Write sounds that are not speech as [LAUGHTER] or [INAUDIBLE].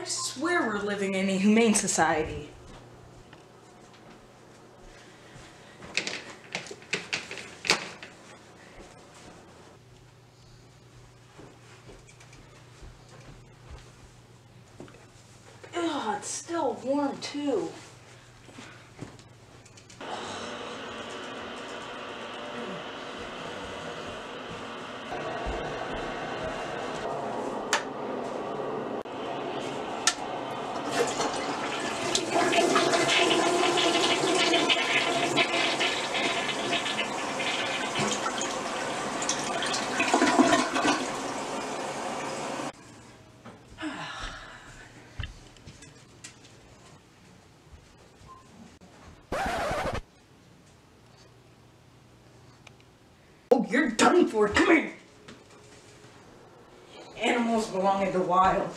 I swear we're living in a humane society. Ugh, it's still warm too. [SIGHS] Oh, you're done for. Come here. Animals belong in the wild.